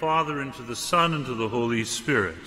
Father, and to the Son, and to the Holy Spirit.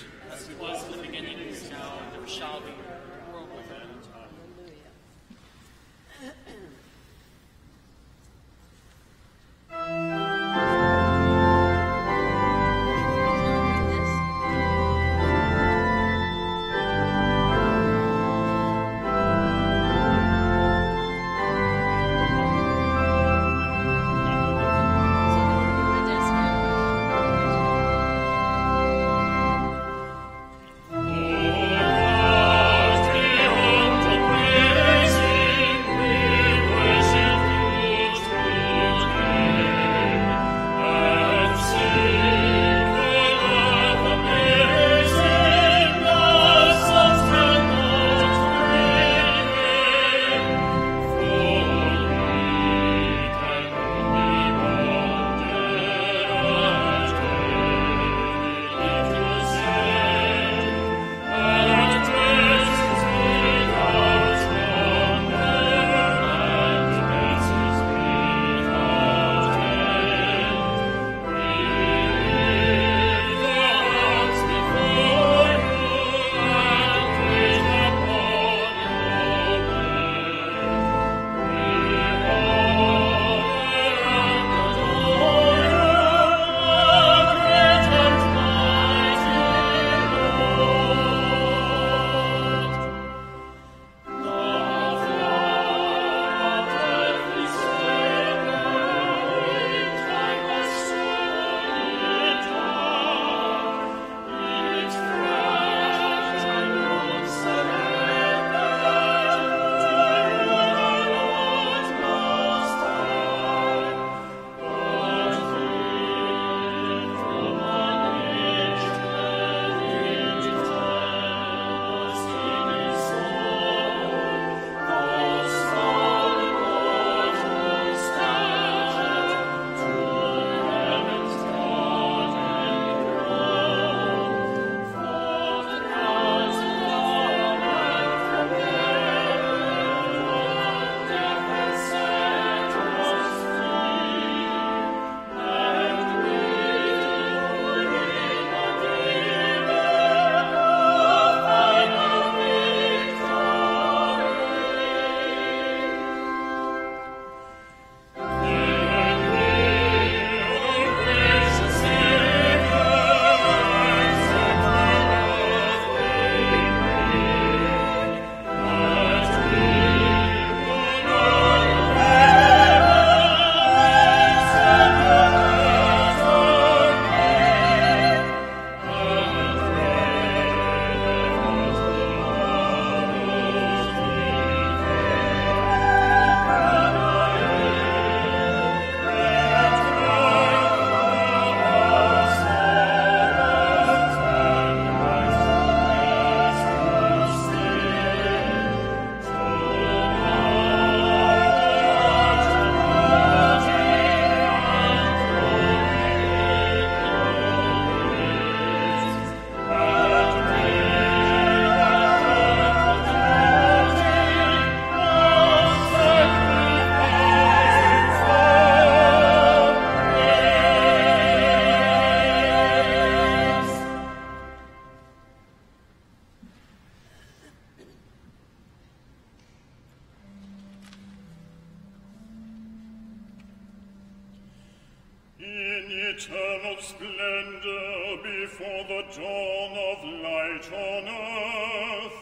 Eternal splendor before the dawn of light on earth,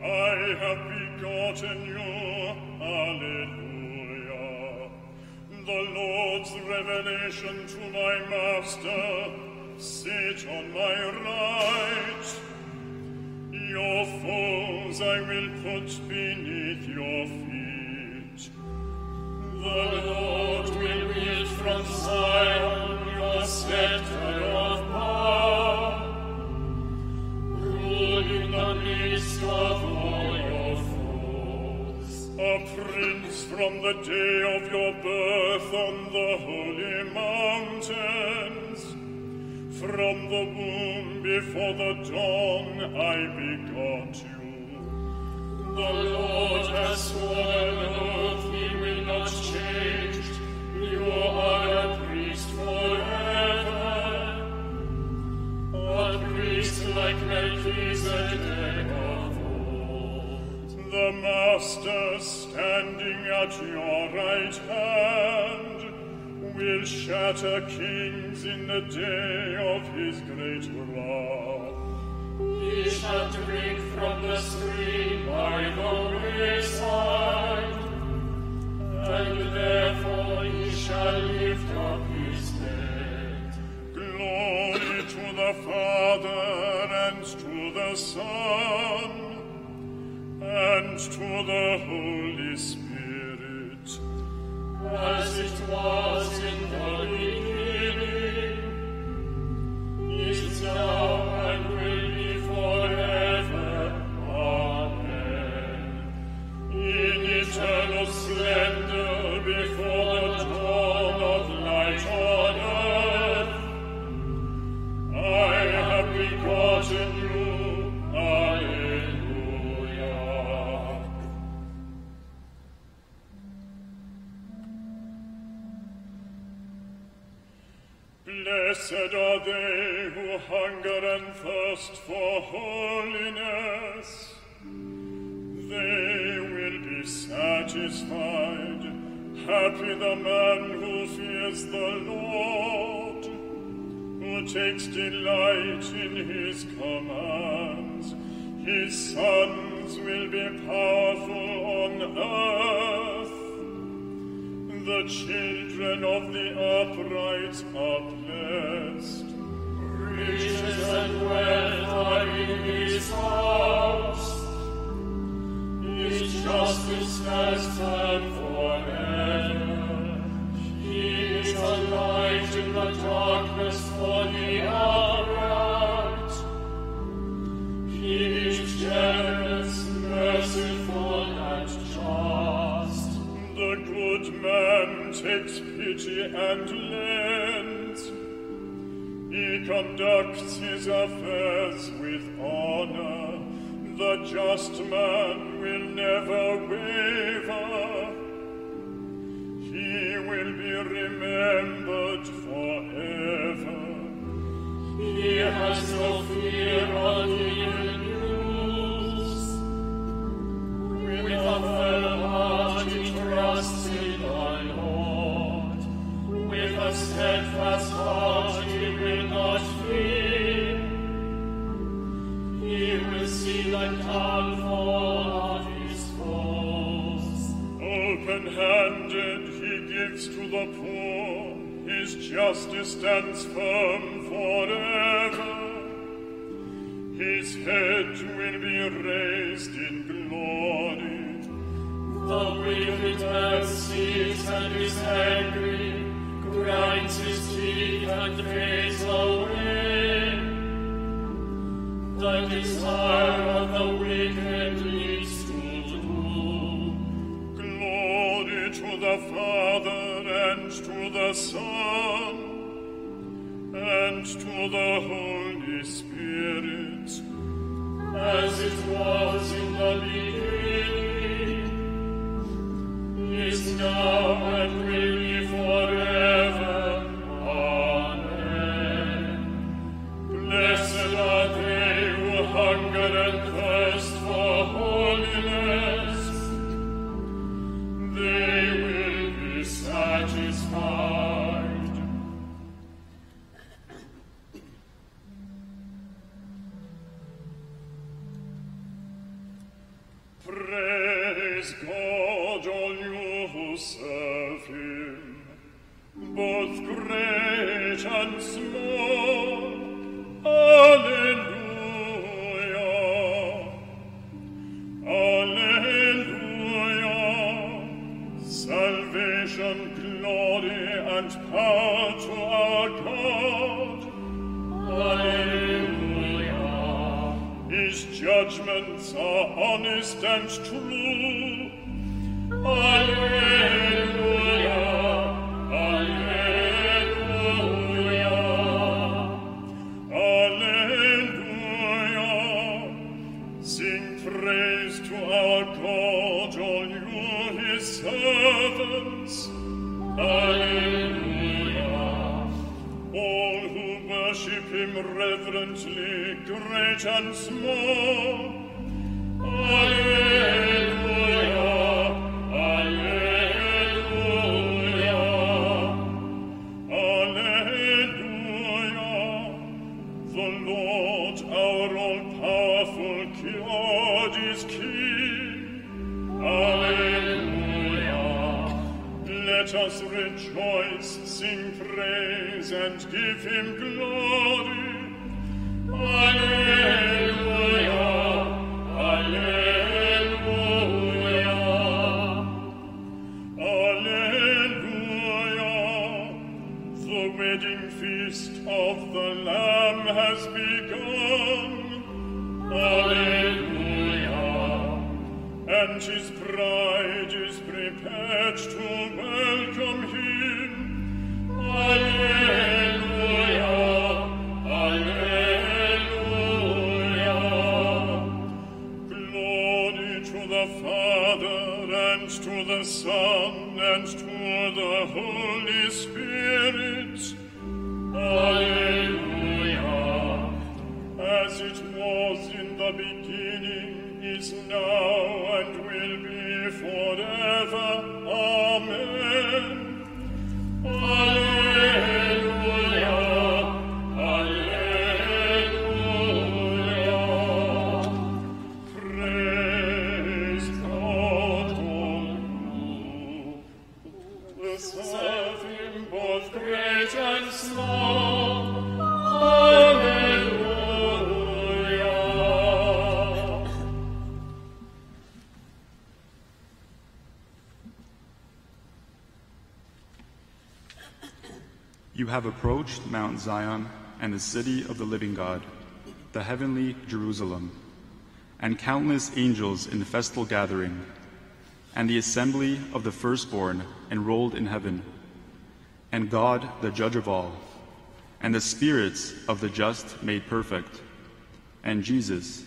I have begotten you, Alleluia. The Lord's revelation to my Master, sit on my right. Your foes I will put beneath your feet. The Lord will the midst of all your foes. A prince from the day of your birth on the holy mountains. From the womb before the dawn I begot you. The Lord has sworn an oath he will not change. He who at Christ wore, All things like holiness of light. The nest is standing at your right hand, Will shatter kings in the day of his great reward. He shall drink from the stream by the wayside, and shall. Glory to the Father and to the Son and to the Holy Spirit. As it was in the beginning, is now, and will be. Amen. In eternal splendor Blessed are they who hunger and thirst for holiness. They will be satisfied. Happy the man who fears the Lord, who takes delight in his commands. His sons will be powerful on earth. The children of the upright are blessed. Riches and wealth are in his house. His justice stands firm forever. And lends. He conducts his affairs with honor. The just man will never waver. He will be remembered forever. He has no fear of evil justice stands firm forever. His head will be raised in glory. The wicked man sees and is angry, grinds his teeth and fades away. The desire of the wicked to. Glory to the Father and to the Son and to the Holy Spirit. As it was in the beginning, She's proud. You have approached Mount Zion and the city of the living God, the heavenly Jerusalem, and countless angels in festal gathering, and the assembly of the firstborn enrolled in heaven, and God the judge of all, and the spirits of the just made perfect, and Jesus,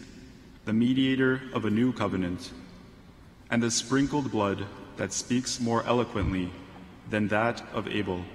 the mediator of a new covenant, and the sprinkled blood that speaks more eloquently than that of Abel.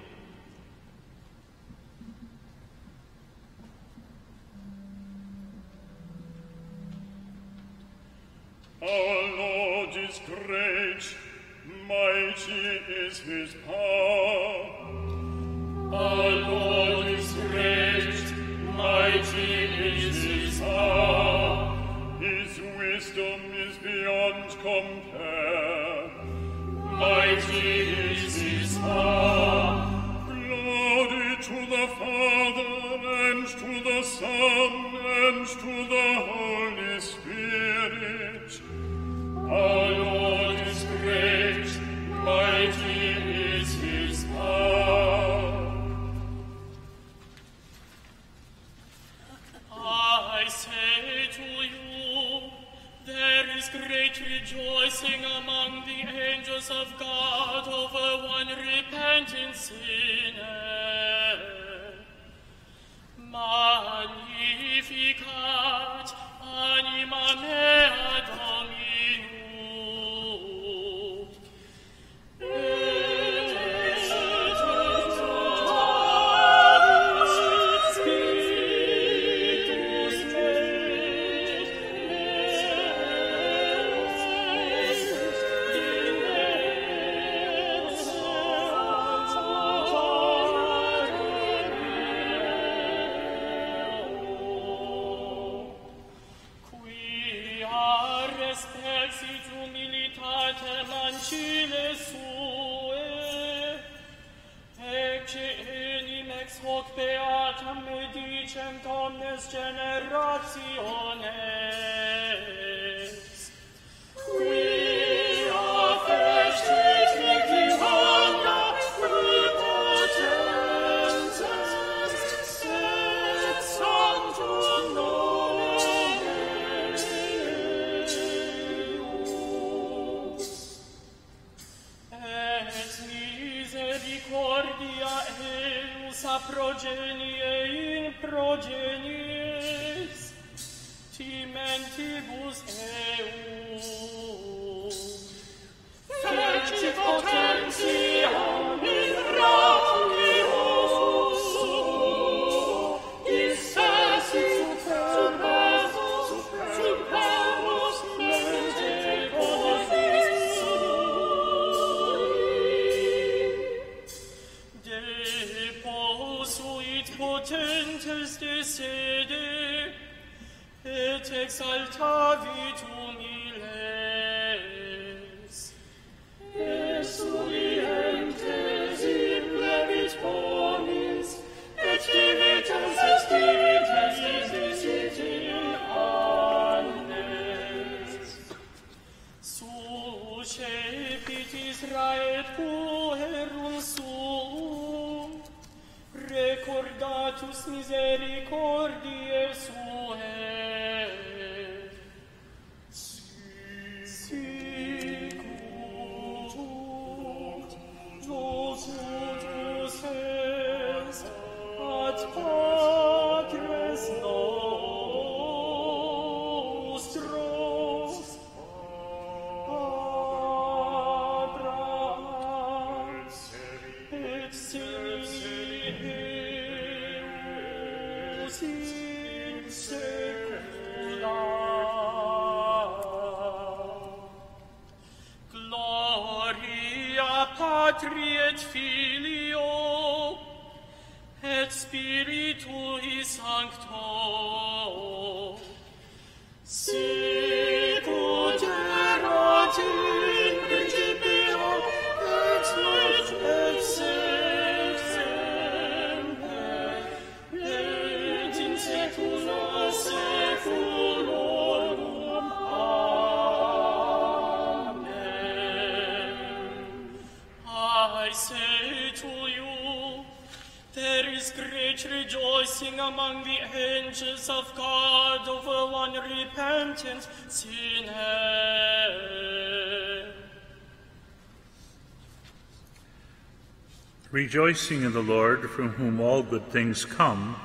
Rejoicing in the Lord, from whom all good things come,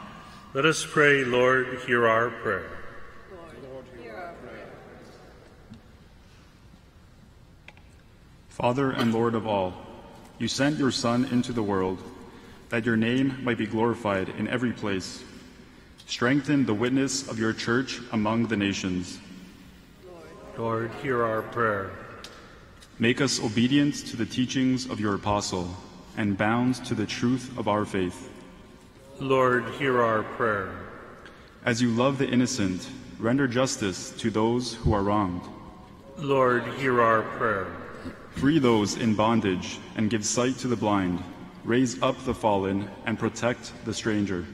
let us pray, Lord, hear our prayer. Father and Lord of all, you sent your Son into the world, that your name might be glorified in every place. Strengthen the witness of your church among the nations. Lord, hear our prayer. Make us obedient to the teachings of your apostle and bound to the truth of our faith. Lord, hear our prayer. As you love the innocent, render justice to those who are wronged. Lord, hear our prayer. Free those in bondage and give sight to the blind. Raise up the fallen and protect the stranger.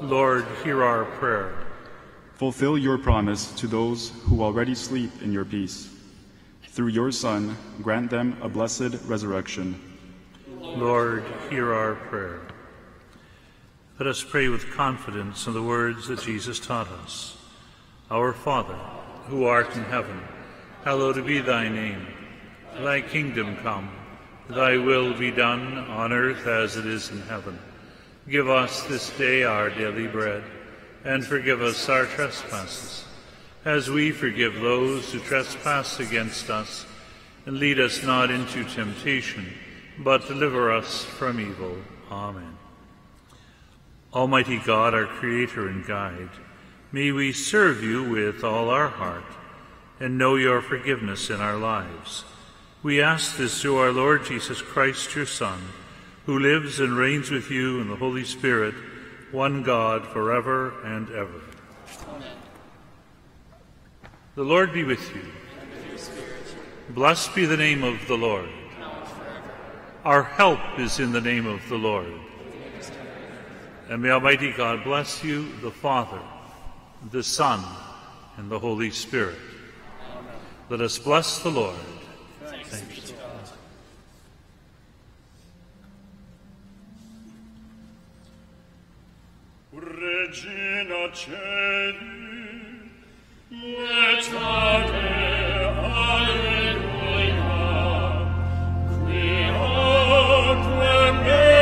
Lord, hear our prayer. Fulfill your promise to those who already sleep in your peace. Through your Son, grant them a blessed resurrection. Lord, hear our prayer. Let us pray with confidence in the words that Jesus taught us. Our Father, who art in heaven, hallowed be thy name. Thy kingdom come, thy will be done on earth as it is in heaven. Give us this day our daily bread, and forgive us our trespasses, as we forgive those who trespass against us. And lead us not into temptation, but deliver us from evil. Amen. Almighty God, our Creator and Guide, may we serve you with all our heart and know your forgiveness in our lives. We ask this through our Lord Jesus Christ, your Son, who lives and reigns with you in the Holy Spirit, one God, forever and ever. Amen. The Lord be with you. Blessed be the name of the Lord. Our help is in the name of the Lord. And may Almighty God bless you, the Father, the Son, and the Holy Spirit. Let us bless the Lord. Thanks. Regina Caeli, quioque merulis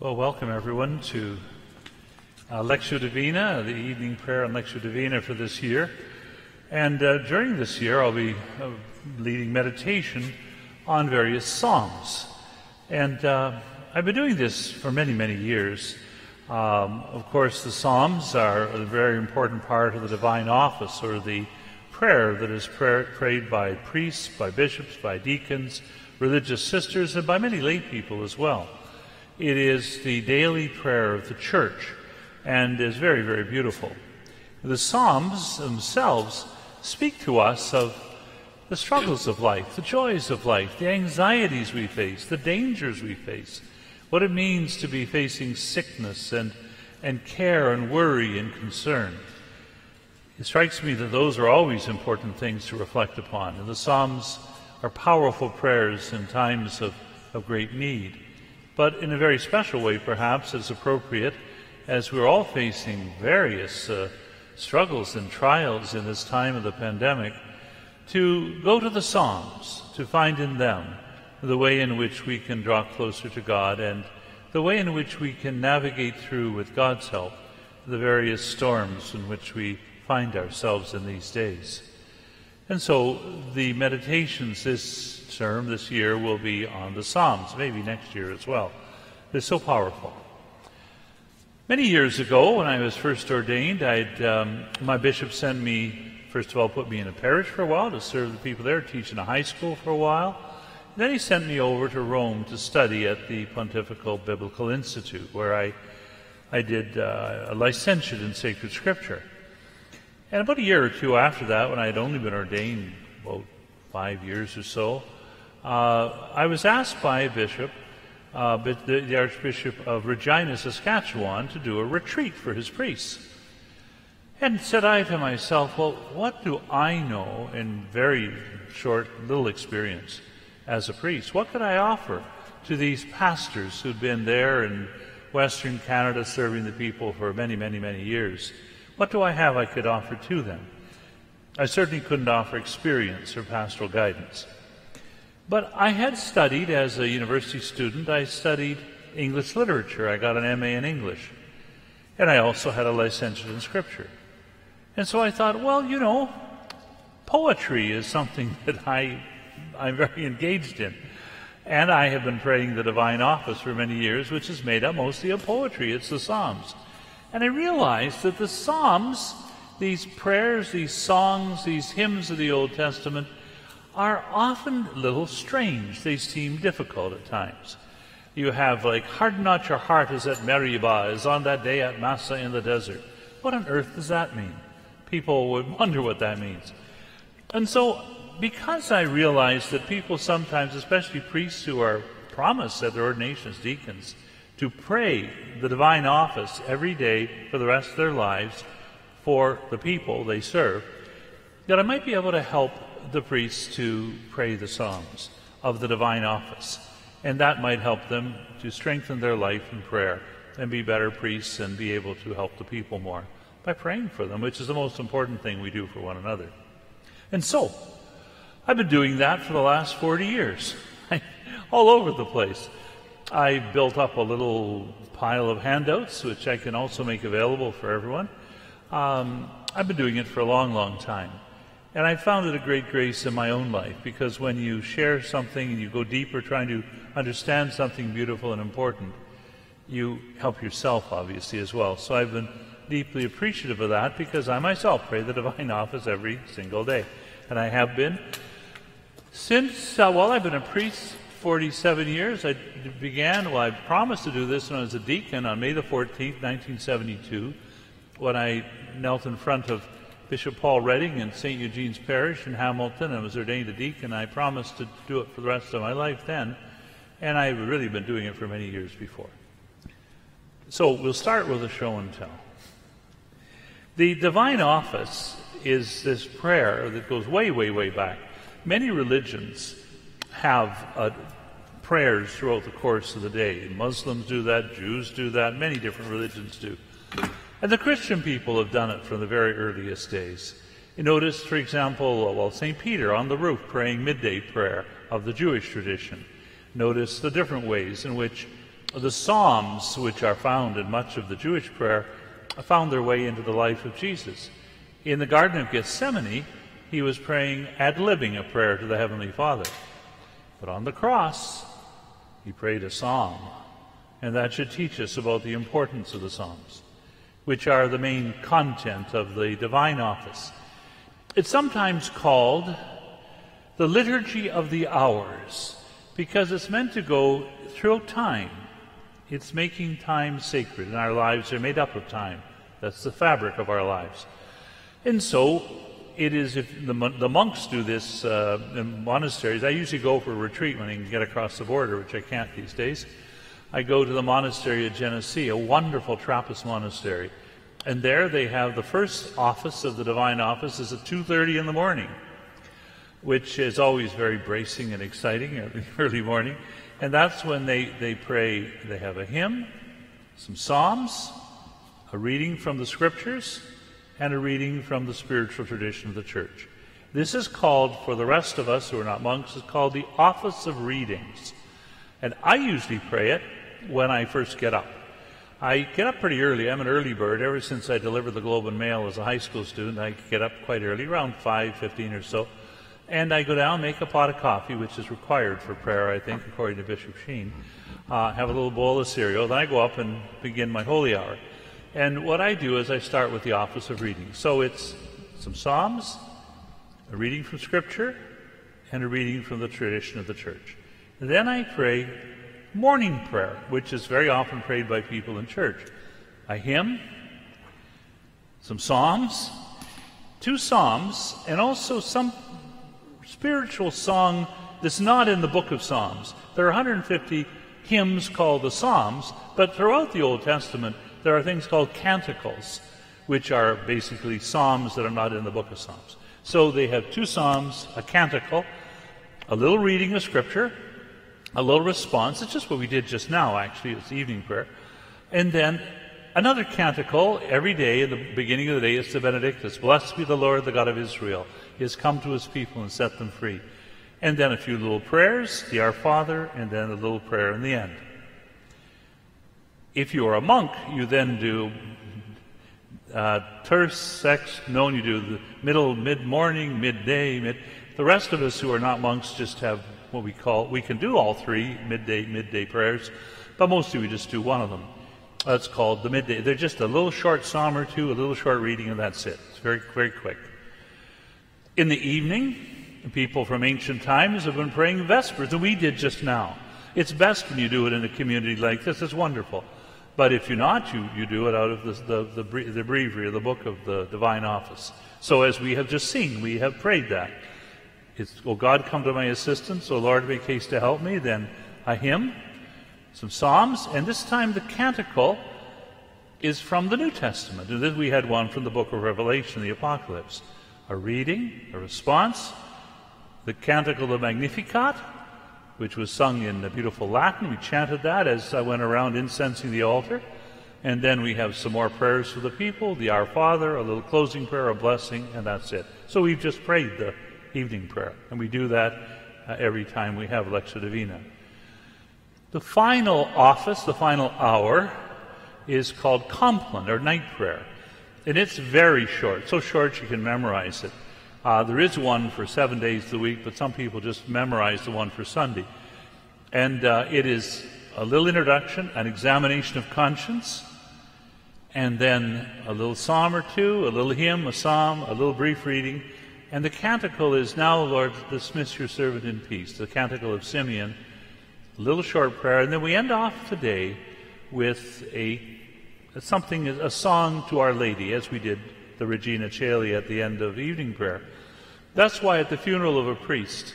Well, welcome everyone to uh, Lectio Divina, the evening prayer on Lectio Divina for this year. And uh, during this year, I'll be uh, leading meditation on various Psalms. And uh, I've been doing this for many, many years. Um, of course, the Psalms are a very important part of the divine office or the prayer that is prayer, prayed by priests, by bishops, by deacons, religious sisters, and by many lay people as well. It is the daily prayer of the church and is very, very beautiful. The Psalms themselves speak to us of the struggles of life, the joys of life, the anxieties we face, the dangers we face, what it means to be facing sickness and, and care and worry and concern. It strikes me that those are always important things to reflect upon, and the Psalms are powerful prayers in times of, of great need but in a very special way, perhaps, as appropriate, as we're all facing various uh, struggles and trials in this time of the pandemic, to go to the Psalms, to find in them the way in which we can draw closer to God and the way in which we can navigate through, with God's help, the various storms in which we find ourselves in these days. And so the meditations this term, this year, will be on the Psalms, maybe next year as well. They're so powerful. Many years ago, when I was first ordained, I'd, um, my bishop sent me, first of all, put me in a parish for a while to serve the people there, teach in a high school for a while. Then he sent me over to Rome to study at the Pontifical Biblical Institute, where I, I did uh, a licentiate in sacred scripture. And about a year or two after that, when I had only been ordained about five years or so, uh, I was asked by a bishop, uh, the, the, Archbishop of Regina, Saskatchewan, to do a retreat for his priests. And said I to myself, well, what do I know in very short little experience as a priest? What could I offer to these pastors who'd been there in Western Canada serving the people for many, many, many years? What do I have I could offer to them? I certainly couldn't offer experience or pastoral guidance. But I had studied as a university student, I studied English literature. I got an MA in English. And I also had a licentiate in Scripture. And so I thought, well, you know, poetry is something that I, I'm very engaged in. And I have been praying the divine office for many years, which is made up mostly of poetry. It's the Psalms. And I realized that the Psalms, these prayers, these songs, these hymns of the Old Testament, are often a little strange. They seem difficult at times. You have like, harden not your heart as at Meribah, as on that day at Massa in the desert. What on earth does that mean? People would wonder what that means. And so, because I realize that people sometimes, especially priests who are promised at their ordination as deacons, to pray the divine office every day for the rest of their lives for the people they serve, that I might be able to help the priests to pray the Psalms of the divine office. And that might help them to strengthen their life in prayer and be better priests and be able to help the people more by praying for them, which is the most important thing we do for one another. And so, I've been doing that for the last 40 years, all over the place. I built up a little pile of handouts, which I can also make available for everyone. Um, I've been doing it for a long, long time. And I found it a great grace in my own life because when you share something and you go deeper trying to understand something beautiful and important, you help yourself, obviously, as well. So I've been deeply appreciative of that because I myself pray the divine office every single day. And I have been since, uh, well, I've been a priest 47 years. I began, well, I promised to do this when I was a deacon on May the 14th, 1972, when I knelt in front of Bishop Paul Reding in St. Eugene's Parish in Hamilton and was ordained a deacon. I promised to do it for the rest of my life then, and I've really been doing it for many years before. So we'll start with a show and tell. The divine office is this prayer that goes way, way, way back. Many religions have uh, prayers throughout the course of the day. Muslims do that, Jews do that, many different religions do. And the Christian people have done it from the very earliest days. You notice, for example, uh, well, St. Peter on the roof praying midday prayer of the Jewish tradition. Notice the different ways in which The Psalms, which are found in much of the Jewish prayer, found their way into the life of Jesus. In the Garden of Gethsemane, he was praying ad libbing a prayer to the Heavenly Father. But on the cross, he prayed a psalm. And that should teach us about the importance of the Psalms, which are the main content of the divine office. It's sometimes called the Liturgy of the Hours because it's meant to go through time. It's making time sacred, and our lives are made up of time. That's the fabric of our lives. And so it is if the, the monks do this uh, in monasteries. I usually go for a retreat when I can get across the border, which I can't these days. I go to the monastery of Genesee, a wonderful Trappist monastery. And there they have the first office of the divine office is at 2.30 in the morning, which is always very bracing and exciting early, early morning. And that's when they, they pray, they have a hymn, some psalms, a reading from the scriptures, and a reading from the spiritual tradition of the church. This is called, for the rest of us who are not monks, is called the office of readings. And I usually pray it when I first get up. I get up pretty early. I'm an early bird. Ever since I delivered the Globe and Mail as a high school student, I get up quite early, around 5.15 or so. And I go down, make a pot of coffee, which is required for prayer, I think, according to Bishop Sheen. Uh, have a little bowl of cereal. Then I go up and begin my holy hour. And what I do is I start with the office of reading. So it's some Psalms, a reading from Scripture, and a reading from the tradition of the church. Then I pray morning prayer, which is very often prayed by people in church. A hymn, some Psalms, two Psalms, and also some spiritual song that's not in the book of Psalms. There are 150 hymns called the Psalms, but throughout the Old Testament, there are things called canticles, which are basically psalms that are not in the book of Psalms. So they have two psalms, a canticle, a little reading of scripture, a little response. It's just what we did just now, actually. It's evening prayer. And then another canticle every day at the beginning of the day is the Benedictus. Blessed be the Lord, the God of Israel. He has come to his people and set them free. And then a few little prayers, the Our Father, and then a little prayer in the end. If you are a monk, you then do uh, terce, sext, none, you do the middle, mid morning, midday, mid. The rest of us who are not monks just have what we call, we can do all three midday, midday prayers, but mostly we just do one of them. Uh, that's called the midday. They're just a little short psalm or two, a little short reading, and that's it. It's very, very quick. In the evening, people from ancient times have been praying Vespers, and we did just now. It's best when you do it in a community like this. It's wonderful. But if you're not, you, you do it out of the, the, the, the breviary, the book of the divine office. So as we have just seen, we have prayed that. It's, oh God, come to my assistance. Oh Lord, make haste to help me. Then a hymn, some psalms, and this time the canticle is from the New Testament. And then we had one from the book of Revelation, the Apocalypse. A reading, a response, the canticle of Magnificat, which was sung in the beautiful Latin. We chanted that as I went around incensing the altar. And then we have some more prayers for the people, the Our Father, a little closing prayer, a blessing, and that's it. So we've just prayed the evening prayer, and we do that uh, every time we have Lectio Divina. The final office, the final hour, is called Compline, or night prayer. And it's very short, so short you can memorize it. Uh, there is one for seven days of the week, but some people just memorize the one for Sunday. And uh, it is a little introduction, an examination of conscience, and then a little psalm or two, a little hymn, a psalm, a little brief reading. And the canticle is Now, Lord, dismiss your servant in peace, the canticle of Simeon, a little short prayer. And then we end off today with a something, a song to Our Lady, as we did the Regina Caeli at the end of evening prayer. That's why at the funeral of a priest,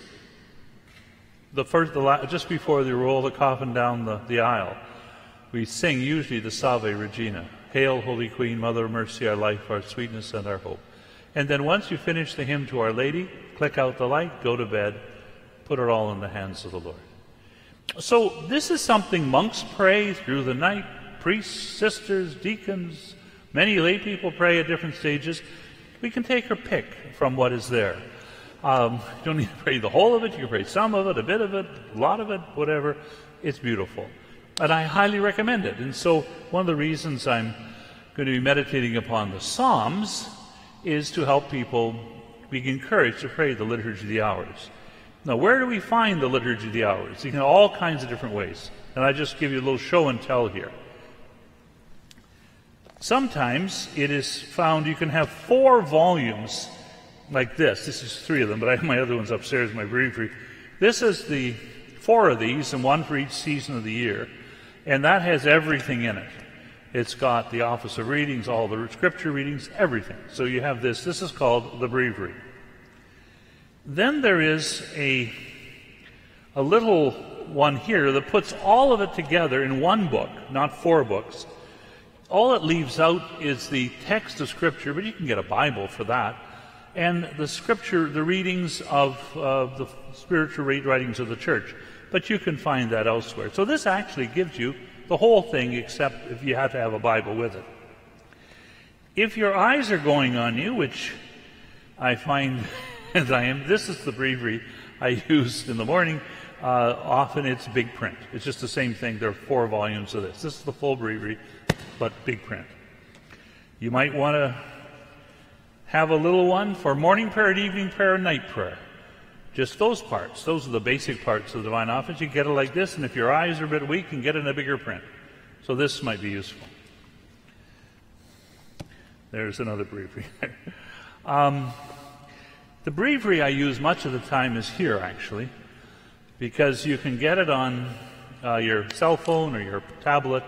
the first, the just before they roll the coffin down the, the aisle, we sing usually the Salve Regina. Hail, Holy Queen, Mother of Mercy, our life, our sweetness, and our hope. And then once you finish the hymn to Our Lady, click out the light, go to bed, put it all in the hands of the Lord. So this is something monks pray through the night, priests, sisters, deacons, Many lay people pray at different stages. We can take our pick from what is there. Um, you don't need to pray the whole of it. You can pray some of it, a bit of it, a lot of it, whatever. It's beautiful. And I highly recommend it. And so, one of the reasons I'm going to be meditating upon the Psalms is to help people be encouraged to pray the Liturgy of the Hours. Now, where do we find the Liturgy of the Hours? You can all kinds of different ways. And I just give you a little show and tell here. Sometimes it is found you can have four volumes like this. This is three of them, but I have my other ones upstairs in my breviary. This is the four of these, and one for each season of the year. And that has everything in it. It's got the office of readings, all the scripture readings, everything. So you have this. This is called the breviary. Then there is a, a little one here that puts all of it together in one book, not four books. All it leaves out is the text of Scripture, but you can get a Bible for that, and the Scripture, the readings of uh, the spiritual writings of the church. But you can find that elsewhere. So this actually gives you the whole thing, except if you have to have a Bible with it. If your eyes are going on you, which I find that I am, this is the breviary I use in the morning. Uh, often it's big print. It's just the same thing. There are four volumes of this. This is the full breviary, but big print. You might want to have a little one for morning prayer and evening prayer and night prayer. Just those parts. Those are the basic parts of the divine office. You get it like this, and if your eyes are a bit weak, you can get it in a bigger print. So this might be useful. There's another breviary. um, the breviary I use much of the time is here, actually, because you can get it on uh, your cell phone or your tablet.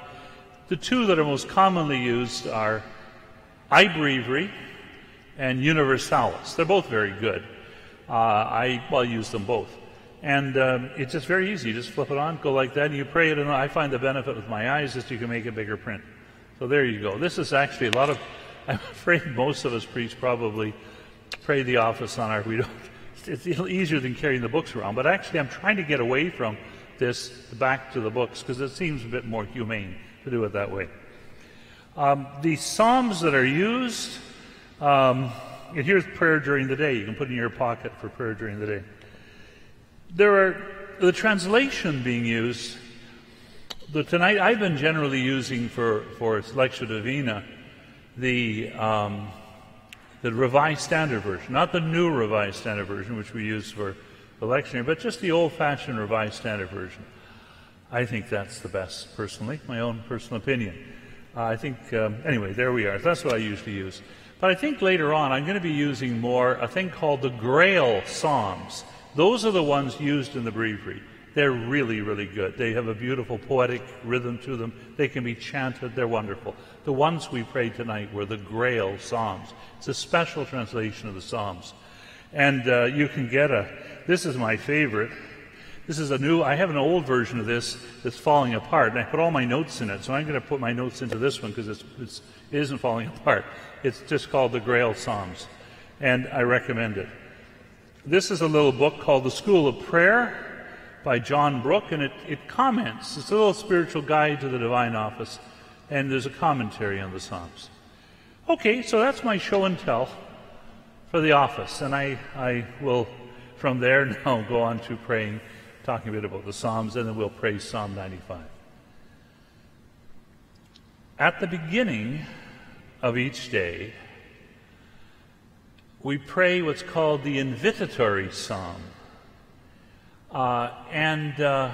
The two that are most commonly used are iBreviary and Universalis. They're both very good. Uh, I well use them both, and um, it's just very easy. You just flip it on, go like that, and you pray it. And I find the benefit with my eyes is you can make a bigger print. So there you go. This is actually a lot of. I'm afraid most of us priests probably pray the office on our. We don't. It's easier than carrying the books around, but actually, I'm trying to get away from this back to the books because it seems a bit more humane to do it that way. Um, the psalms that are used. Um, and here's prayer during the day. You can put it in your pocket for prayer during the day. There are the translation being used. The tonight I've been generally using for for Lectio Divina the um, the Revised Standard Version, not the new Revised Standard Version, which we use for the lectionary, but just the old-fashioned Revised Standard Version. I think that's the best, personally, my own personal opinion. Uh, I think, um, anyway, there we are. That's what I usually use. But I think later on I'm going to be using more a thing called the Grail Psalms. Those are the ones used in the breviary. They're really, really good. They have a beautiful poetic rhythm to them. They can be chanted. They're wonderful. The ones we prayed tonight were the Grail Psalms. It's a special translation of the Psalms. And uh, you can get a, this is my favorite. This is a new, I have an old version of this that's falling apart, and I put all my notes in it. So I'm going to put my notes into this one because it's, it's, it isn't falling apart. It's just called the Grail Psalms, and I recommend it. This is a little book called The School of Prayer by John Brook, and it, it comments. It's a little spiritual guide to the divine office, and there's a commentary on the Psalms. Okay, so that's my show and tell for the office, and I, I will from there now go on to praying, talking a bit about the Psalms, and then we'll pray Psalm 95. At the beginning, of each day, we pray what's called the invitatory psalm. Uh, and uh,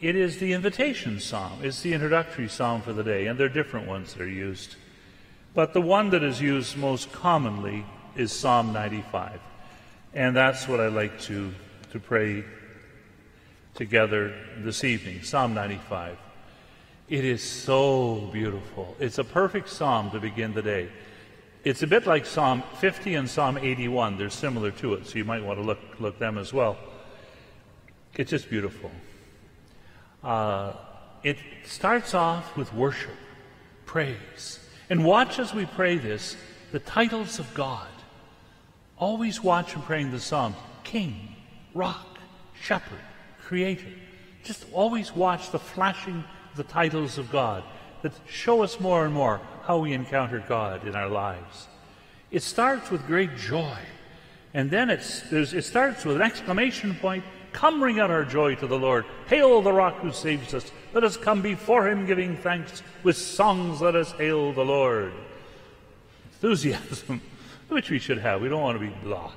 it is the invitation psalm. It's the introductory psalm for the day, and there are different ones that are used. But the one that is used most commonly is Psalm 95. And that's what I like to, to pray together this evening, Psalm 95. It is so beautiful. It's a perfect psalm to begin the day. It's a bit like Psalm 50 and Psalm 81. They're similar to it, so you might want to look, look them as well. It's just beautiful. Uh, it starts off with worship, praise. And watch as we pray this the titles of God. Always watch and praying the Psalms King, Rock, Shepherd, Creator. Just always watch the flashing the titles of God that show us more and more how we encounter God in our lives. It starts with great joy, and then it starts with an exclamation point Come ring out our joy to the Lord. Hail the rock who saves us. Let us come before him giving thanks. With songs let us hail the Lord. Enthusiasm, which we should have. We don't want to be blah.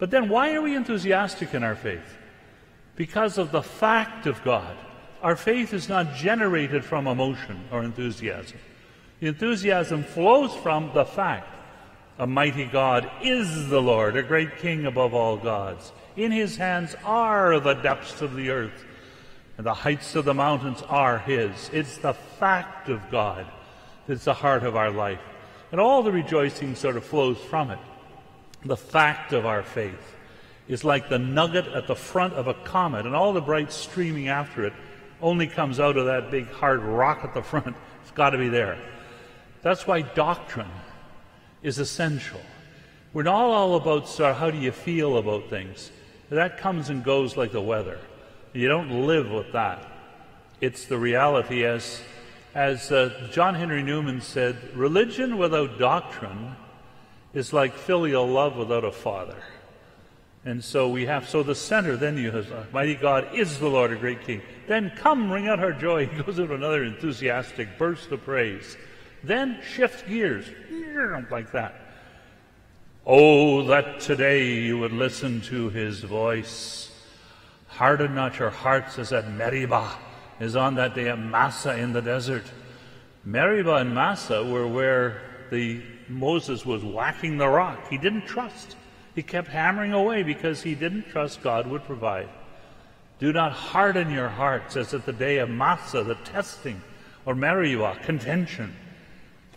But then why are we enthusiastic in our faith? Because of the fact of God. Our faith is not generated from emotion or enthusiasm. The enthusiasm flows from the fact a mighty God is the Lord, a great king above all gods. In his hands are the depths of the earth, and the heights of the mountains are his. It's the fact of God that's the heart of our life. And all the rejoicing sort of flows from it. The fact of our faith is like the nugget at the front of a comet, and all the bright streaming after it only comes out of that big hard rock at the front. It's got to be there. That's why doctrine is essential. We're not all about how do you feel about things. That comes and goes like the weather. You don't live with that. It's the reality, as as uh, John Henry Newman said, religion without doctrine is like filial love without a father. And so we have, so the center, then you have, uh, mighty God is the Lord, a great King. Then come, ring out our joy. He goes into another enthusiastic burst of praise. Then shift gears, like that. Oh, that today you would listen to his voice. Harden not your hearts as at Meribah, as on that day at Massa in the desert. Meribah and Massa were where the Moses was whacking the rock. He didn't trust. He kept hammering away because he didn't trust God would provide. Do not harden your hearts as at the day of Massah, the testing, or Meribah, contention.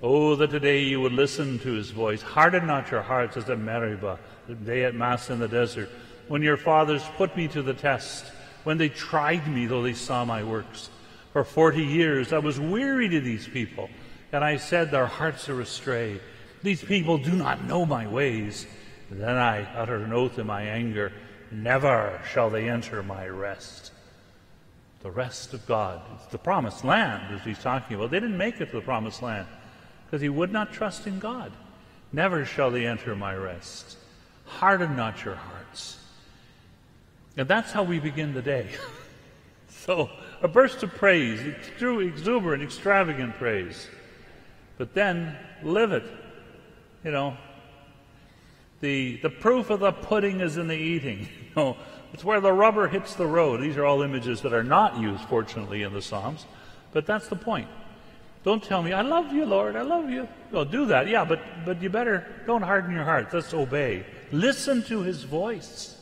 Oh, that today you would listen to his voice. Harden not your hearts as at Meribah, the day at Massah in the desert, when your fathers put me to the test, when they tried me, though they saw my works. For forty years I was weary to these people, and I said, Their hearts are astray. These people do not know my ways. Then I uttered an oath in my anger Never shall they enter my rest. The rest of God. It's the promised land, as he's talking about. They didn't make it to the promised land because he would not trust in God. Never shall they enter my rest. Harden not your hearts. And that's how we begin the day. so, a burst of praise, exuberant, extravagant praise. But then, live it. You know, the, the proof of the pudding is in the eating. You know, it's where the rubber hits the road. These are all images that are not used, fortunately, in the Psalms. But that's the point. Don't tell me, I love you, Lord, I love you. Well, do that, yeah, but, but you better don't harden your heart. Let's obey. Listen to his voice.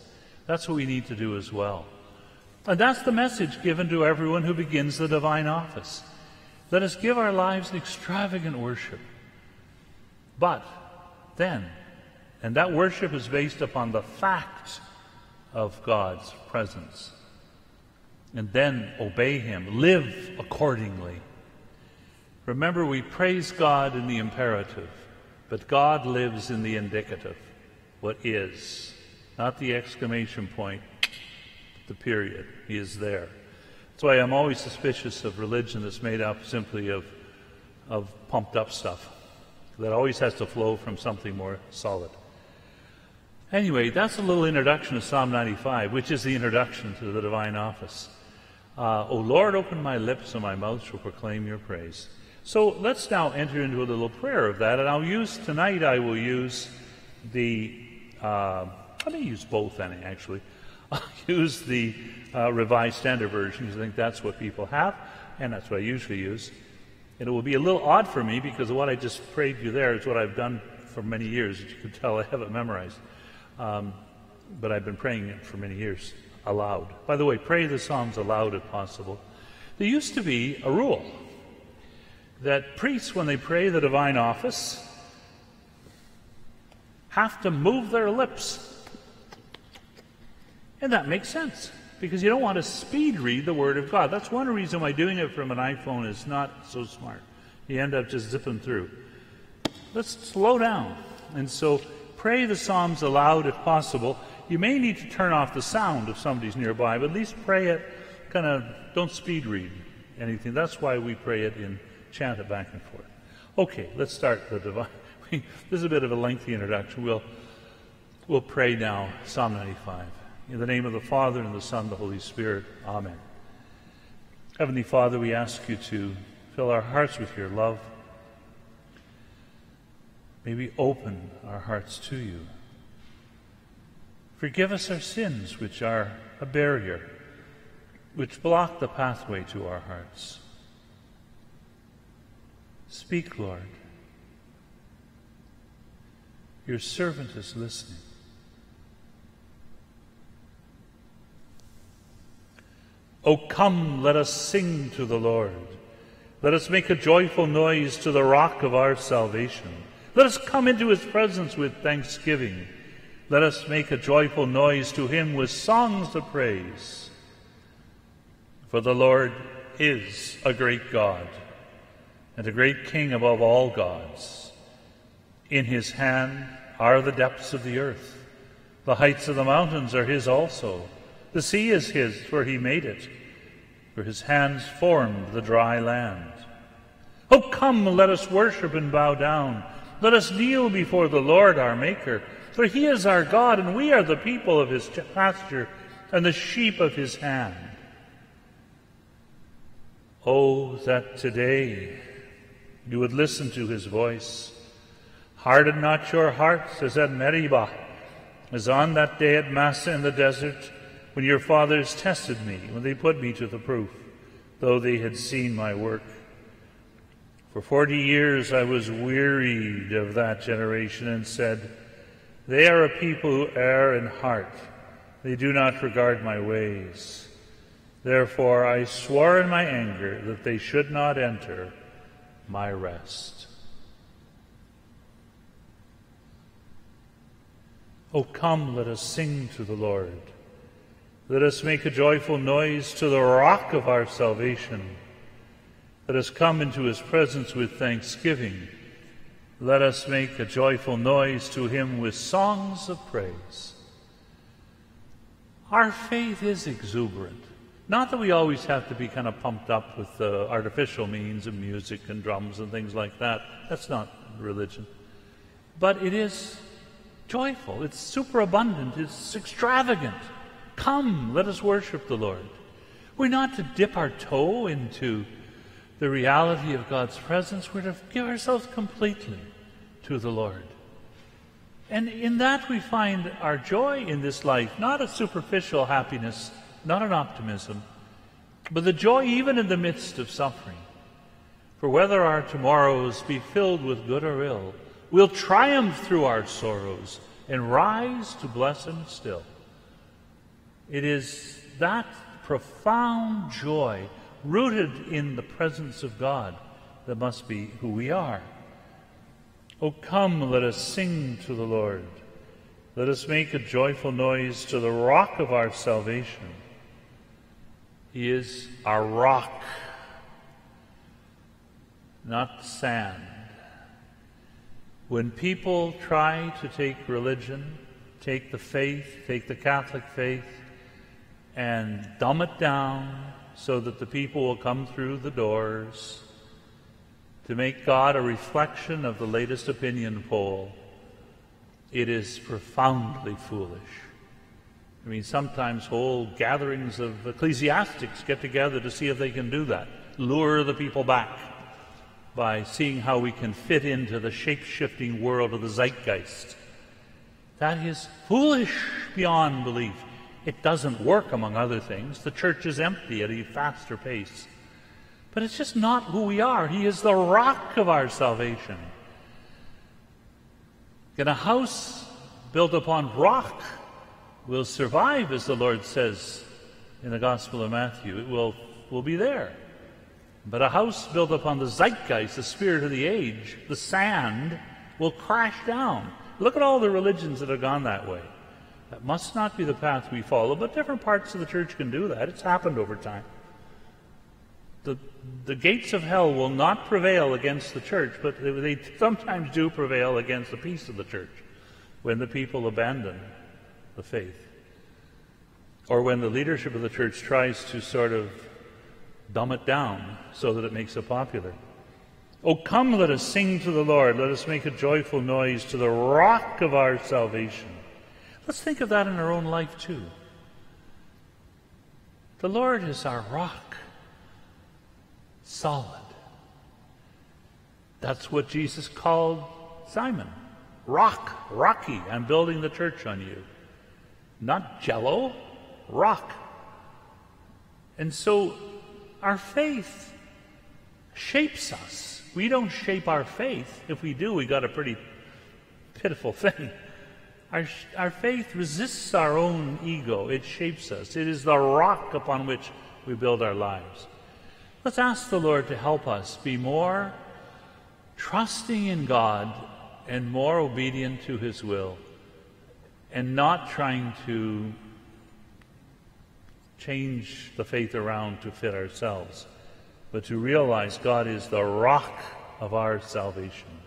That's what we need to do as well. And that's the message given to everyone who begins the divine office. Let us give our lives an extravagant worship. But then, and that worship is based upon the fact of God's presence. And then obey Him, live accordingly. Remember, we praise God in the imperative, but God lives in the indicative, what is, not the exclamation point, the period. He is there. That's why I'm always suspicious of religion that's made up simply of, of pumped up stuff. That always has to flow from something more solid. Anyway, that's a little introduction to Psalm 95, which is the introduction to the divine office. Uh, o Lord, open my lips, and my mouth shall proclaim your praise. So let's now enter into a little prayer of that, and I'll use tonight. I will use the. Uh, I may use both, actually. I'll use the uh, Revised Standard Version because I think that's what people have, and that's what I usually use. And it will be a little odd for me because what I just prayed you there is what I've done for many years. As you can tell, I haven't memorized. Um, but I've been praying it for many years aloud. By the way, pray the Psalms aloud if possible. There used to be a rule that priests, when they pray the divine office, have to move their lips. And that makes sense because you don't want to speed read the Word of God. That's one reason why doing it from an iPhone is not so smart. You end up just zipping through. Let's slow down. And so Pray the Psalms aloud if possible. You may need to turn off the sound if somebody's nearby, but at least pray it kind of, don't speed read anything. That's why we pray it in chant it back and forth. Okay, let's start the divine. this is a bit of a lengthy introduction. We'll, we'll pray now Psalm 95. In the name of the Father, and the Son, and the Holy Spirit. Amen. Heavenly Father, we ask you to fill our hearts with your love. May we open our hearts to you. Forgive us our sins, which are a barrier, which block the pathway to our hearts. Speak, Lord. Your servant is listening. O come, let us sing to the Lord. Let us make a joyful noise to the rock of our salvation. Let us come into his presence with thanksgiving. Let us make a joyful noise to him with songs of praise. For the Lord is a great God and a great King above all gods. In his hand are the depths of the earth. The heights of the mountains are his also. The sea is his, for he made it, for his hands formed the dry land. Oh, come, let us worship and bow down. Let us kneel before the Lord our Maker, for he is our God, and we are the people of his pasture and the sheep of his hand. Oh, that today you would listen to his voice. Harden not your hearts as at Meribah, as on that day at Massa in the desert, when your fathers tested me, when they put me to the proof, though they had seen my work. For forty years I was wearied of that generation and said, They are a people who err in heart. They do not regard my ways. Therefore I swore in my anger that they should not enter my rest. Oh, come, let us sing to the Lord. Let us make a joyful noise to the rock of our salvation. Let us come into his presence with thanksgiving. Let us make a joyful noise to him with songs of praise. Our faith is exuberant. Not that we always have to be kind of pumped up with uh, artificial means of music and drums and things like that. That's not religion. But it is joyful, it's superabundant, it's extravagant. Come, let us worship the Lord. We're not to dip our toe into the reality of God's presence, we're to give ourselves completely to the Lord. And in that we find our joy in this life, not a superficial happiness, not an optimism, but the joy even in the midst of suffering. For whether our tomorrows be filled with good or ill, we'll triumph through our sorrows and rise to bless Him still. It is that profound joy rooted in the presence of God that must be who we are. O come, let us sing to the Lord. Let us make a joyful noise to the rock of our salvation. He is our rock, not sand. When people try to take religion, take the faith, take the Catholic faith, and dumb it down so that the people will come through the doors to make God a reflection of the latest opinion poll, it is profoundly foolish. I mean, sometimes whole gatherings of ecclesiastics get together to see if they can do that, lure the people back by seeing how we can fit into the shape shifting world of the zeitgeist. That is foolish beyond belief. It doesn't work, among other things. The church is empty at a faster pace. But it's just not who we are. He is the rock of our salvation. Can a house built upon rock will survive, as the Lord says in the Gospel of Matthew. It will, will be there. But a house built upon the zeitgeist, the spirit of the age, the sand, will crash down. Look at all the religions that have gone that way. That must not be the path we follow, but different parts of the church can do that. It's happened over time. The, the gates of hell will not prevail against the church, but they, they sometimes do prevail against the peace of the church when the people abandon the faith. Or when the leadership of the church tries to sort of dumb it down so that it makes it popular. Oh, come, let us sing to the Lord. Let us make a joyful noise to the rock of our salvation. Let's think of that in our own life, too. The Lord is our rock, solid. That's what Jesus called Simon. Rock, rocky. I'm building the church on you. Not jello, rock. And so our faith shapes us. We don't shape our faith. If we do, we got a pretty pitiful thing. Our, our faith resists our own ego. It shapes us. It is the rock upon which we build our lives. Let's ask the Lord to help us be more trusting in God and more obedient to His will and not trying to change the faith around to fit ourselves, but to realize God is the rock of our salvation.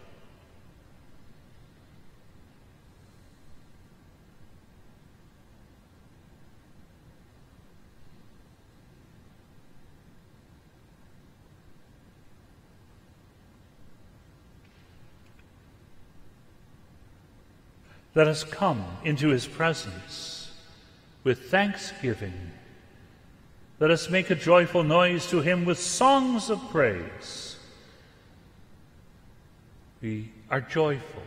Let us come into his presence with thanksgiving. Let us make a joyful noise to him with songs of praise. We are joyful.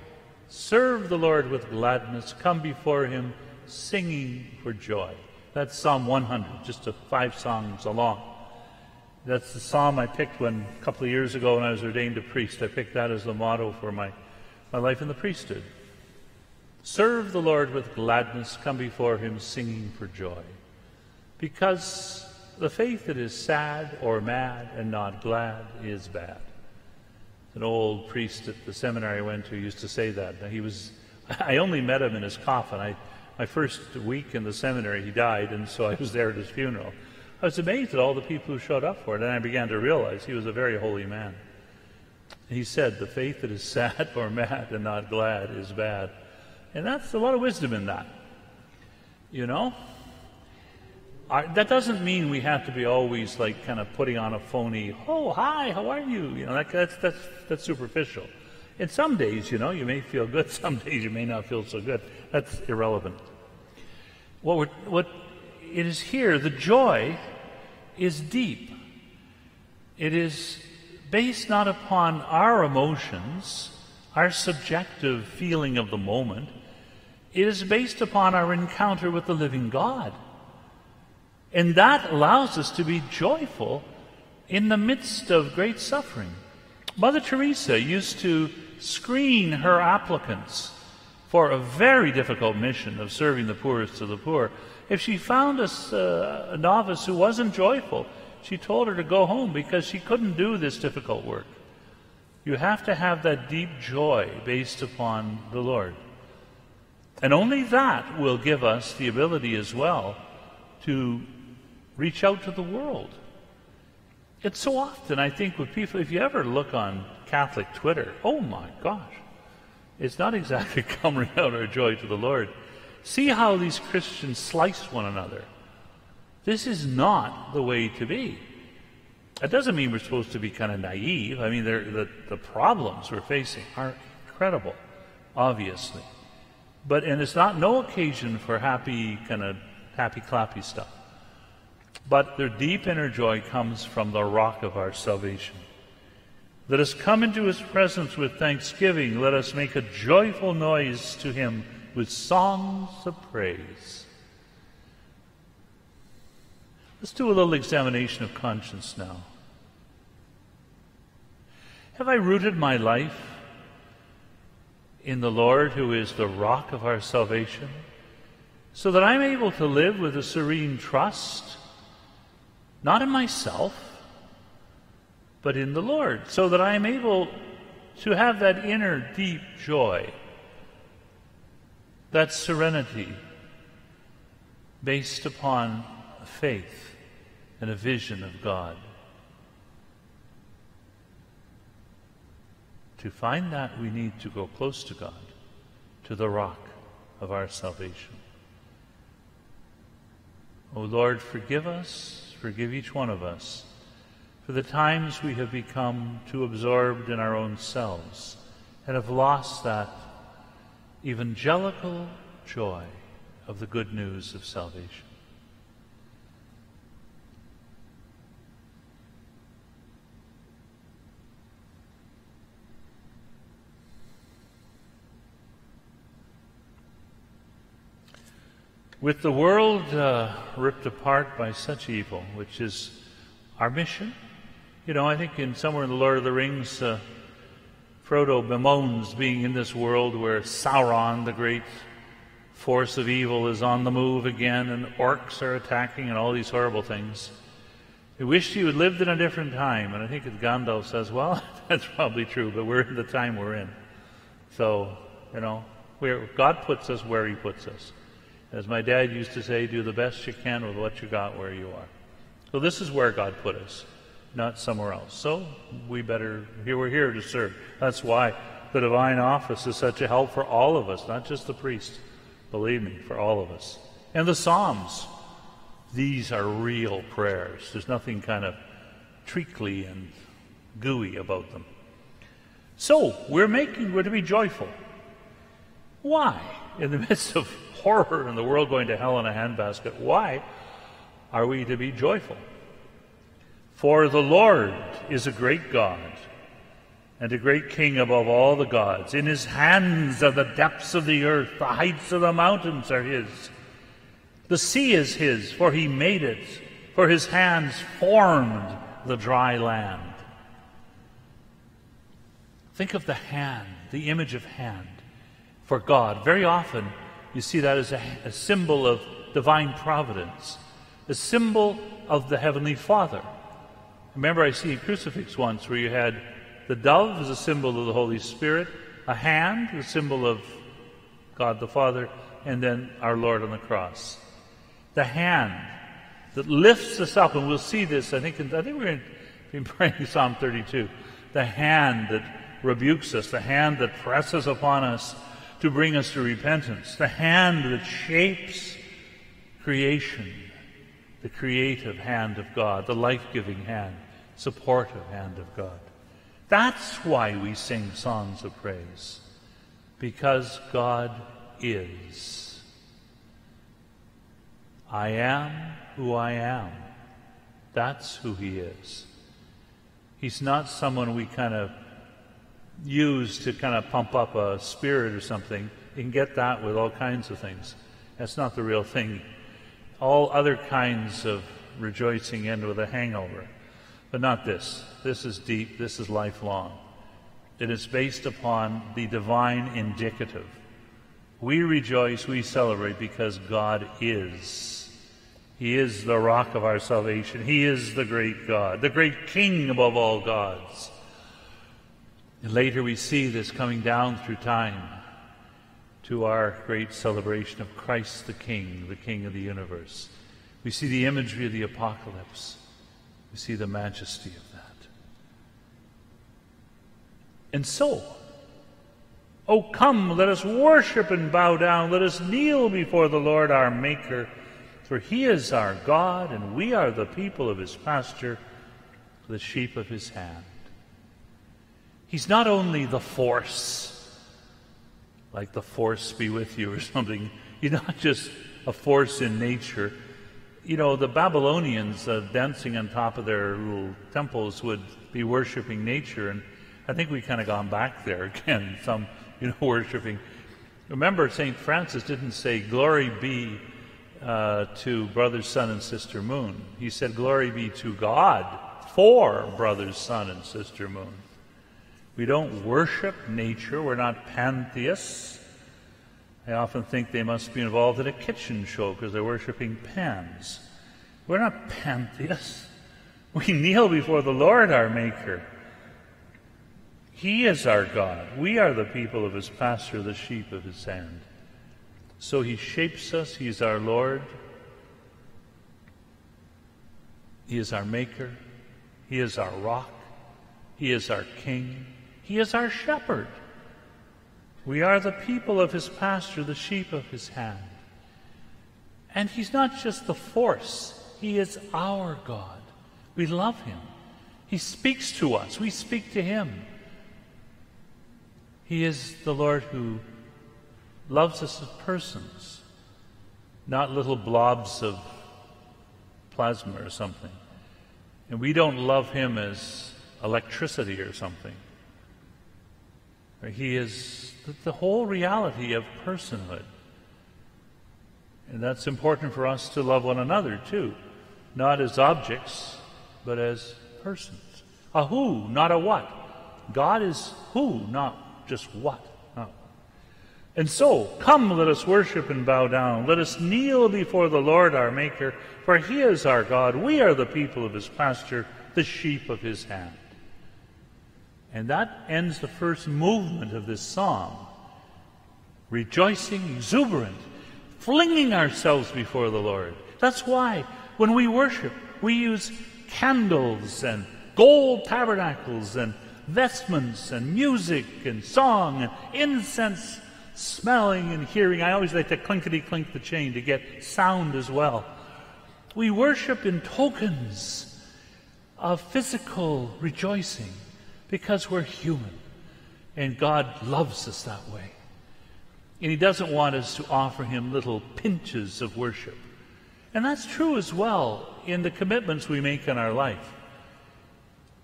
Serve the Lord with gladness. Come before him singing for joy. That's Psalm 100, just a five songs along. That's the psalm I picked when a couple of years ago when I was ordained a priest. I picked that as the motto for my, my life in the priesthood. Serve the Lord with gladness, come before him singing for joy. Because the faith that is sad or mad and not glad is bad. An old priest at the seminary I went to used to say that. He was, I only met him in his coffin. I, my first week in the seminary, he died, and so I was there at his funeral. I was amazed at all the people who showed up for it, and I began to realize he was a very holy man. He said, The faith that is sad or mad and not glad is bad. And that's a lot of wisdom in that. You know? Our, that doesn't mean we have to be always like kind of putting on a phony, oh, hi, how are you? You know, that, that's, that's, that's superficial. And some days, you know, you may feel good, some days you may not feel so good. That's irrelevant. What, we're, what it is here, the joy is deep. It is based not upon our emotions, our subjective feeling of the moment, it is based upon our encounter with the living God. And that allows us to be joyful in the midst of great suffering. Mother Teresa used to screen her applicants for a very difficult mission of serving the poorest of the poor. If she found a, uh, a novice who wasn't joyful, she told her to go home because she couldn't do this difficult work. You have to have that deep joy based upon the Lord. And only that will give us the ability as well to reach out to the world. It's so often, I think, with people, if you ever look on Catholic Twitter, oh my gosh, it's not exactly coming out our joy to the Lord. See how these Christians slice one another. This is not the way to be. That doesn't mean we're supposed to be kind of naive. I mean, the, the problems we're facing are incredible, obviously. But, and it's not no occasion for happy, kind of happy clappy stuff. But their deep inner joy comes from the rock of our salvation. Let us come into his presence with thanksgiving. Let us make a joyful noise to him with songs of praise. Let's do a little examination of conscience now. Have I rooted my life in the Lord, who is the rock of our salvation, so that I'm able to live with a serene trust, not in myself, but in the Lord, so that I am able to have that inner deep joy, that serenity based upon faith and a vision of God. To find that, we need to go close to God, to the rock of our salvation. O Lord, forgive us, forgive each one of us for the times we have become too absorbed in our own selves and have lost that evangelical joy of the good news of salvation. With the world uh, ripped apart by such evil, which is our mission, you know, I think in somewhere in the Lord of the Rings, uh, Frodo bemoans being in this world where Sauron, the great force of evil, is on the move again, and orcs are attacking, and all these horrible things. He wished he had lived in a different time, and I think Gandalf says, "Well, that's probably true, but we're in the time we're in." So, you know, where God puts us where He puts us. As my dad used to say, do the best you can with what you got where you are. So this is where God put us, not somewhere else. So we better, we're here to serve. That's why the divine office is such a help for all of us, not just the priest. Believe me, for all of us. And the Psalms, these are real prayers. There's nothing kind of treacly and gooey about them. So we're making, we're to be joyful. Why? In the midst of horror and the world going to hell in a handbasket, why are we to be joyful? For the Lord is a great God and a great king above all the gods. In his hands are the depths of the earth, the heights of the mountains are his. The sea is his, for he made it, for his hands formed the dry land. Think of the hand, the image of hand for God. Very often, you see that as a, a symbol of divine providence, a symbol of the Heavenly Father. Remember, I see a crucifix once where you had the dove as a symbol of the Holy Spirit, a hand, a symbol of God the Father, and then our Lord on the cross. The hand that lifts us up, and we'll see this. I think. I think we're going to be praying Psalm 32. The hand that rebukes us, the hand that presses upon us to bring us to repentance, the hand that shapes creation, the creative hand of God, the life giving hand, supportive hand of God. That's why we sing songs of praise, because God is. I am who I am. That's who He is. He's not someone we kind of use to kind of pump up a spirit or something. You can get that with all kinds of things. That's not the real thing. All other kinds of rejoicing end with a hangover. But not this. This is deep. This is lifelong. It is based upon the divine indicative. We rejoice, we celebrate because God is. He is the rock of our salvation. He is the great God, the great King above all gods. And later we see this coming down through time to our great celebration of Christ the King, the King of the universe. We see the imagery of the apocalypse. We see the majesty of that. And so, Oh, come, let us worship and bow down. Let us kneel before the Lord our Maker, for he is our God, and we are the people of his pasture, the sheep of his hand. He's not only the force, like the force be with you or something. He's not just a force in nature. You know, the Babylonians uh, dancing on top of their little temples would be worshiping nature, and I think we kind of gone back there again. Some, you know, worshiping. Remember, Saint Francis didn't say "Glory be uh, to brother, sun, and sister moon." He said, "Glory be to God for brother, sun, and sister moon." We don't worship nature. We're not pantheists. I often think they must be involved in a kitchen show because they're worshiping pans. We're not pantheists. We kneel before the Lord our Maker. He is our God. We are the people of His pasture, the sheep of His hand. So He shapes us. He's our Lord. He is our Maker. He is our rock. He is our King. He is our shepherd. We are the people of his pasture, the sheep of his hand. And he's not just the force, he is our God. We love him. He speaks to us, we speak to him. He is the Lord who loves us as persons, not little blobs of plasma or something. And we don't love him as electricity or something. He is the whole reality of personhood. And that's important for us to love one another too, not as objects, but as persons. A who, not a what. God is who, not just what. And so, come, let us worship and bow down. Let us kneel before the Lord our Maker, for he is our God. We are the people of his pasture, the sheep of his hand. And that ends the first movement of this psalm. Rejoicing, exuberant, flinging ourselves before the Lord. That's why when we worship, we use candles and gold tabernacles and vestments and music and song and incense smelling and hearing. I always like to clinkety clink the chain to get sound as well. We worship in tokens of physical rejoicing because we're human and God loves us that way. And He doesn't want us to offer Him little pinches of worship. And that's true as well in the commitments we make in our life.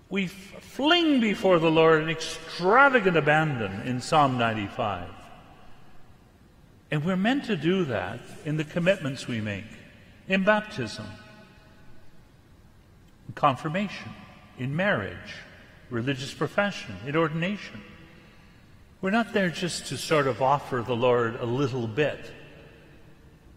We fling before the Lord an extravagant abandon in Psalm 95. And we're meant to do that in the commitments we make, in baptism, in confirmation, in marriage, religious profession, in ordination. We're not there just to sort of offer the Lord a little bit.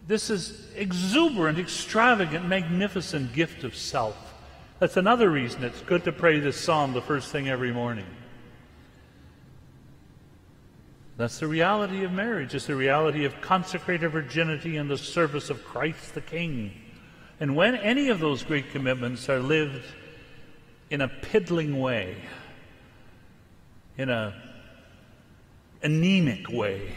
This is exuberant, extravagant, magnificent gift of self. That's another reason it's good to pray this psalm the first thing every morning. That's the reality of marriage. It's the reality of consecrated virginity in the service of Christ the King. And when any of those great commitments are lived in a piddling way, in a anemic way,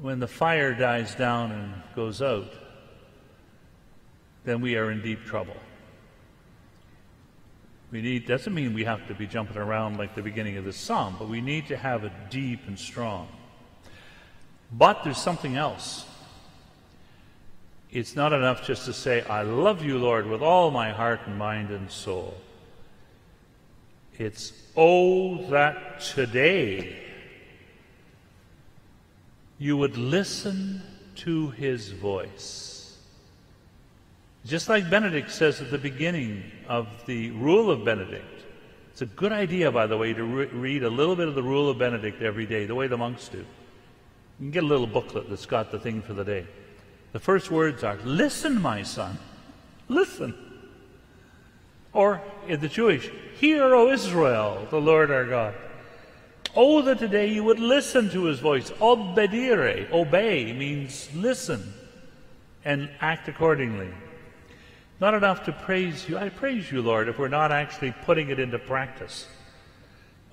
when the fire dies down and goes out, then we are in deep trouble. We need doesn't mean we have to be jumping around like the beginning of the psalm, but we need to have it deep and strong. But there's something else. It's not enough just to say, I love you, Lord, with all my heart and mind and soul. It's, oh, that today you would listen to his voice. Just like Benedict says at the beginning of the Rule of Benedict. It's a good idea, by the way, to re- read a little bit of the Rule of Benedict every day, the way the monks do. You can get a little booklet that's got the thing for the day. The first words are, Listen, my son. Listen. Or in the Jewish, Hear, O Israel, the Lord our God. Oh, that today you would listen to his voice. Obedire, obey, means listen and act accordingly. Not enough to praise you. I praise you, Lord, if we're not actually putting it into practice.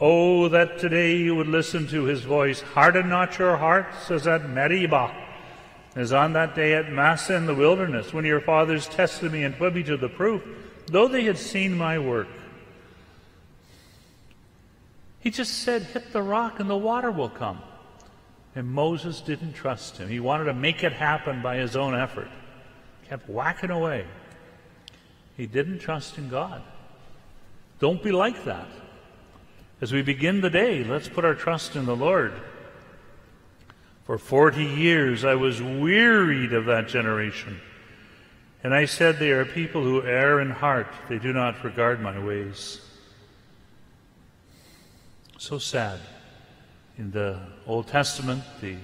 Oh, that today you would listen to his voice. Harden not your hearts says at Meribah, as on that day at Massah in the wilderness, when your fathers tested me and put me to the proof, though they had seen my work. He just said, hit the rock and the water will come. And Moses didn't trust him. He wanted to make it happen by his own effort. Kept whacking away. He didn't trust in God. Don't be like that. As we begin the day, let's put our trust in the Lord. For 40 years I was wearied of that generation. And I said, They are people who err in heart. They do not regard my ways. So sad. In the Old Testament, the,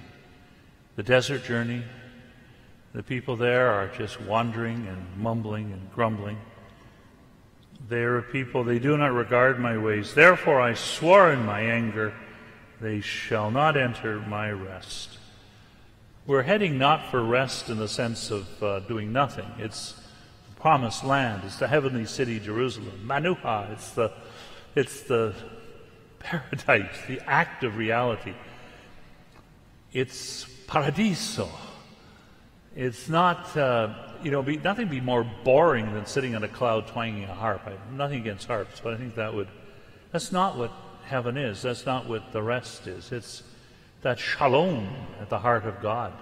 the desert journey, the people there are just wandering and mumbling and grumbling. They are a people, they do not regard my ways. Therefore I swore in my anger, they shall not enter my rest. We're heading not for rest in the sense of uh, doing nothing. It's the promised land. It's the heavenly city, Jerusalem. Manuha. It's the, it's the paradise, the active reality. It's paradiso. It's not, uh, you know, be, nothing be more boring than sitting on a cloud twanging a harp. I, nothing against harps, but I think that would, that's not what heaven is. That's not what the rest is. It's that shalom at the heart of God.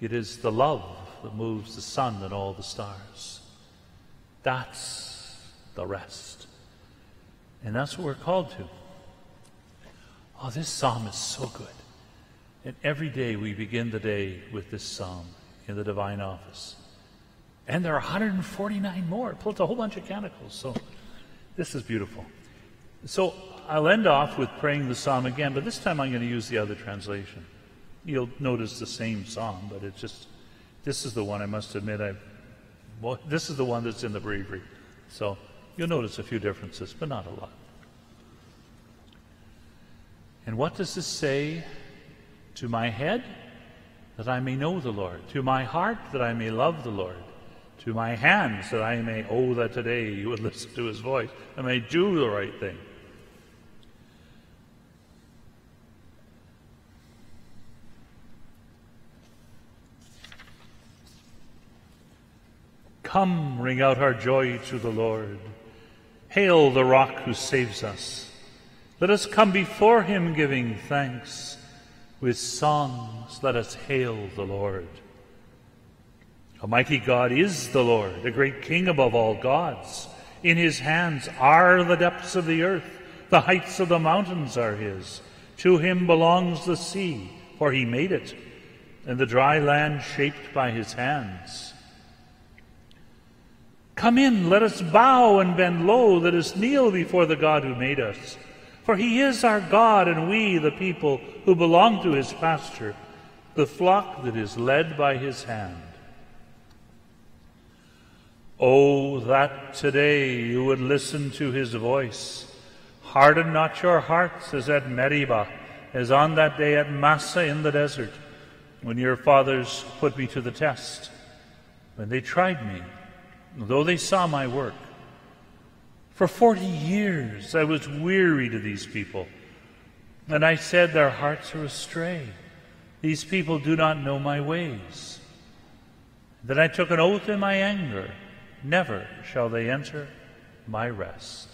It is the love that moves the sun and all the stars. That's the rest. And that's what we're called to. Oh, this psalm is so good. And every day we begin the day with this psalm in the divine office. And there are 149 more, plus a whole bunch of canticles. So this is beautiful. So I'll end off with praying the psalm again, but this time I'm going to use the other translation. You'll notice the same psalm, but it's just, this is the one I must admit I've, well, this is the one that's in the breviary. So you'll notice a few differences, but not a lot. And what does this say? To my head, that I may know the Lord. To my heart, that I may love the Lord. To my hands, that I may, oh, that today you would listen to his voice. I may do the right thing. Come, ring out our joy to the Lord. Hail the rock who saves us. Let us come before him giving thanks. With songs, let us hail the Lord. Almighty God is the Lord, a great King above all gods. In his hands are the depths of the earth, the heights of the mountains are his. To him belongs the sea, for he made it, and the dry land shaped by his hands. Come in, let us bow and bend low, let us kneel before the God who made us. For he is our God, and we, the people who belong to his pasture, the flock that is led by his hand. Oh, that today you would listen to his voice. Harden not your hearts as at Meribah, as on that day at Massah in the desert, when your fathers put me to the test, when they tried me, though they saw my work. For forty years I was weary to these people, and I said, Their hearts are astray. These people do not know my ways. Then I took an oath in my anger never shall they enter my rest.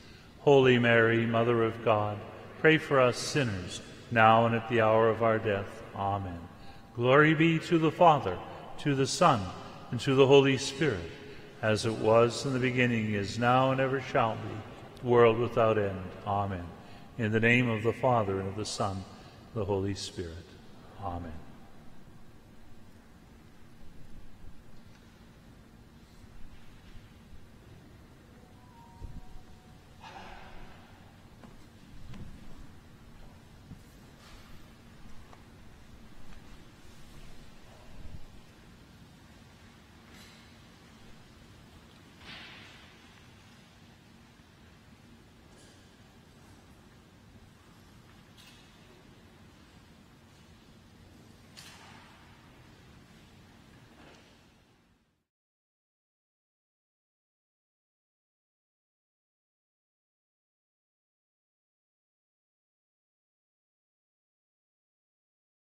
Holy Mary, Mother of God, pray for us sinners, now and at the hour of our death. Amen. Glory be to the Father, to the Son, and to the Holy Spirit, as it was in the beginning, is now, and ever shall be, world without end. Amen. In the name of the Father, and of the Son, and the Holy Spirit. Amen.